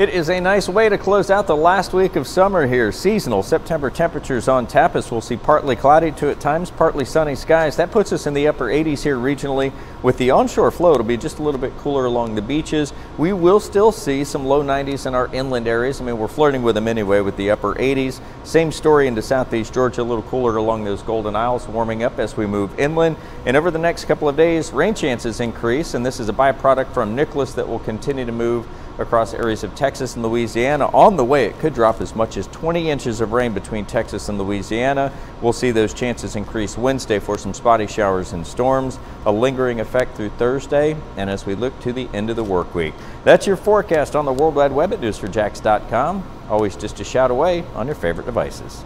It is a nice way to close out the last week of summer here. Seasonal September temperatures on tap as we'll see partly cloudy to at times partly sunny skies. That puts us in the upper 80s here regionally. With the onshore flow, it'll be just a little bit cooler along the beaches. We will still see some low 90s in our inland areas. I mean, we're flirting with them anyway with the upper 80s. Same story into southeast Georgia, a little cooler along those Golden Isles, warming up as we move inland. And over the next couple of days, rain chances increase, and this is a byproduct from Nicholas that will continue to move across areas of Texas and Louisiana. On the way, it could drop as much as 20 inches of rain between Texas and Louisiana. We'll see those chances increase Wednesday for some spotty showers and storms, a lingering effect through Thursday, and as we look to the end of the work week. That's your forecast on the World Wide Web at news4jax.com. Always just a shout away on your favorite devices.